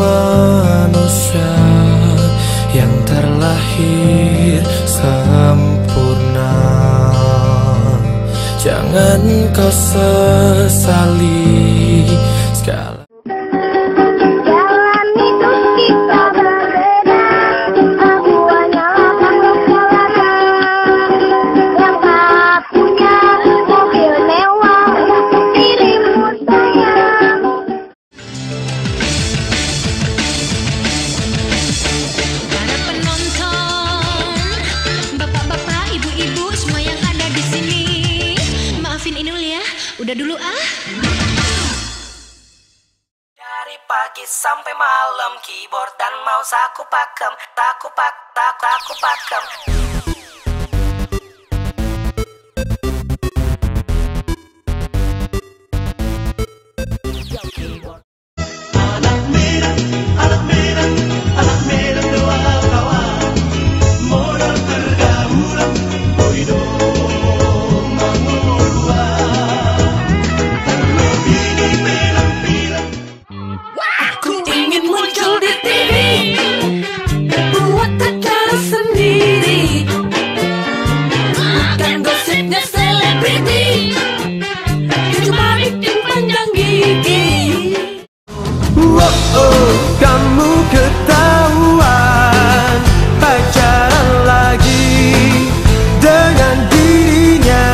manusia yang terlahir sempurna. Jangan kau sesali udah dulu ah. Dari pagi sampai malam keyboard dan mouse aku pakem Taku pak, tak aku pakem Oh, kamu ketahuan pacaran lagi dengan dirinya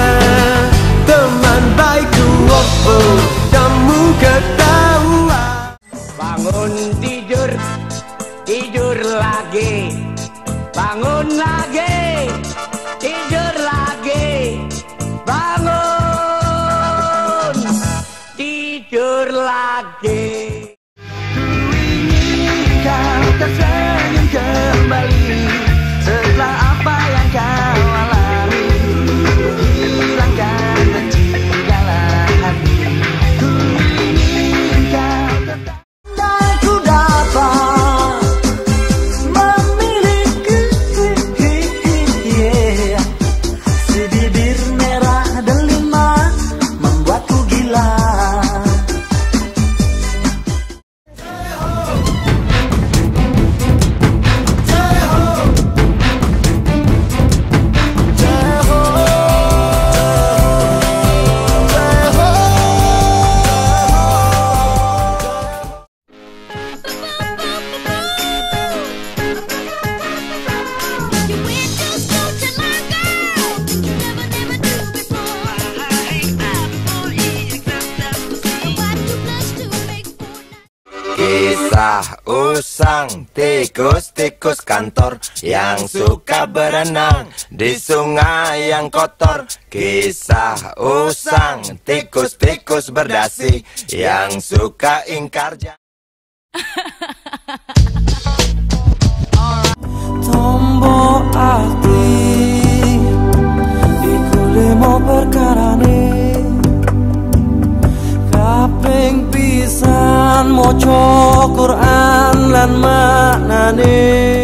teman baikku. Wow, oh, kamu ketahuan. Bangun tidur, tidur lagi. Bangun lagi, Kisah usang tikus-tikus kantor yang suka berenang di sungai yang kotor. Kisah usang tikus-tikus berdasi yang suka ingkar janji. Tombo ati Iku limo perkarane Kaping pisan Moco Quran lan maknane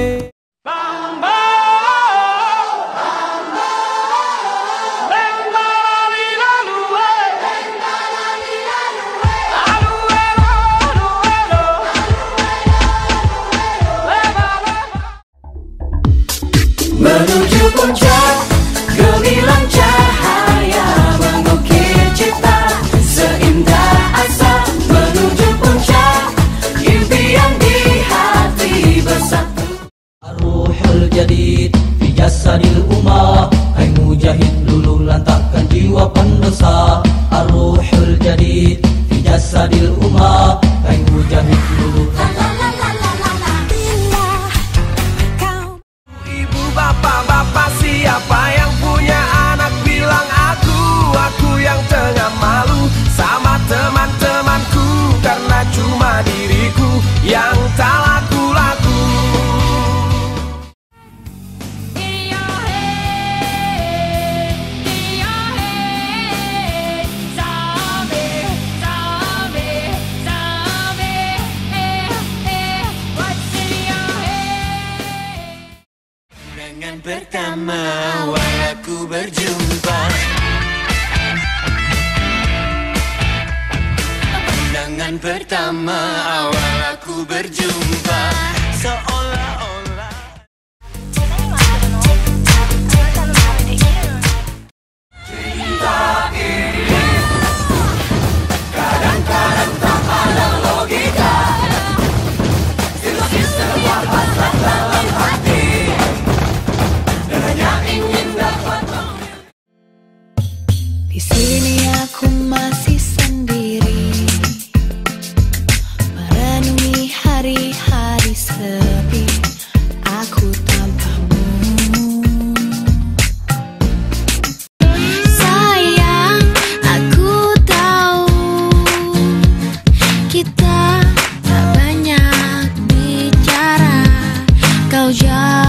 Dengan pertama aku berjumpa. Pandangan pertama awal aku berjumpa. Seorang about.